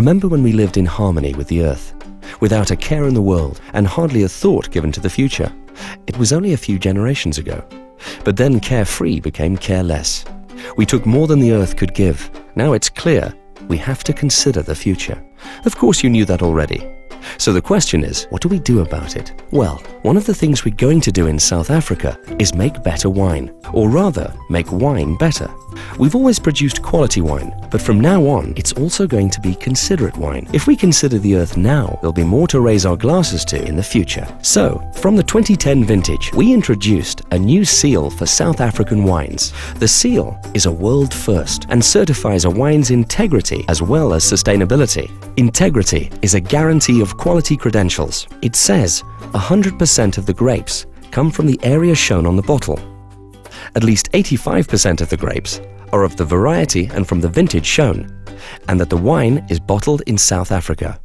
Remember when we lived in harmony with the earth, without a care in the world and hardly a thought given to the future? It was only a few generations ago. But then carefree became careless. We took more than the earth could give. Now it's clear we have to consider the future. Of course, you knew that already. So the question is, what do we do about it? Well, one of the things we're going to do in South Africa is make better wine, or rather, make wine better. We've always produced quality wine, but from now on, it's also going to be considerate wine. If we consider the earth now, there'll be more to raise our glasses to in the future. So, from the 2010 vintage, we introduced a new seal for South African wines. The seal is a world first and certifies a wine's integrity as well as sustainability. Integrity is a guarantee of quality credentials. It says 100% of the grapes come from the area shown on the bottle. At least 85% of the grapes are of the variety and from the vintage shown, and that the wine is bottled in South Africa.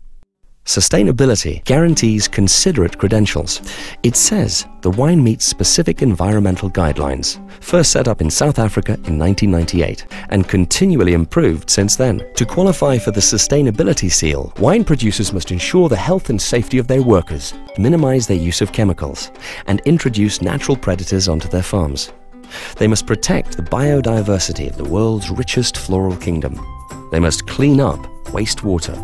Sustainability guarantees considerate credentials. It says the wine meets specific environmental guidelines, first set up in South Africa in 1998 and continually improved since then. To qualify for the sustainability seal, wine producers must ensure the health and safety of their workers, minimize their use of chemicals, and introduce natural predators onto their farms. They must protect the biodiversity of the world's richest floral kingdom. They must clean up wastewater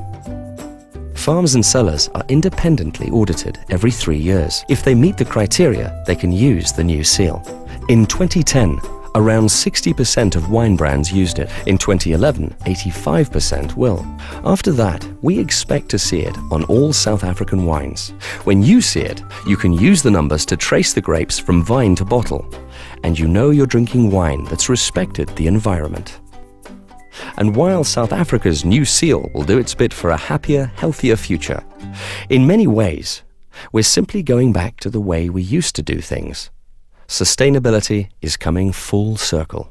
Farms and cellars are independently audited every three years. If they meet the criteria, they can use the new seal. In 2010, around 60% of wine brands used it. In 2011, 85% will. After that, we expect to see it on all South African wines. When you see it, you can use the numbers to trace the grapes from vine to bottle. And you know you're drinking wine that's respected the environment. And while South Africa's new seal will do its bit for a happier, healthier future, in many ways, we're simply going back to the way we used to do things. Sustainability is coming full circle.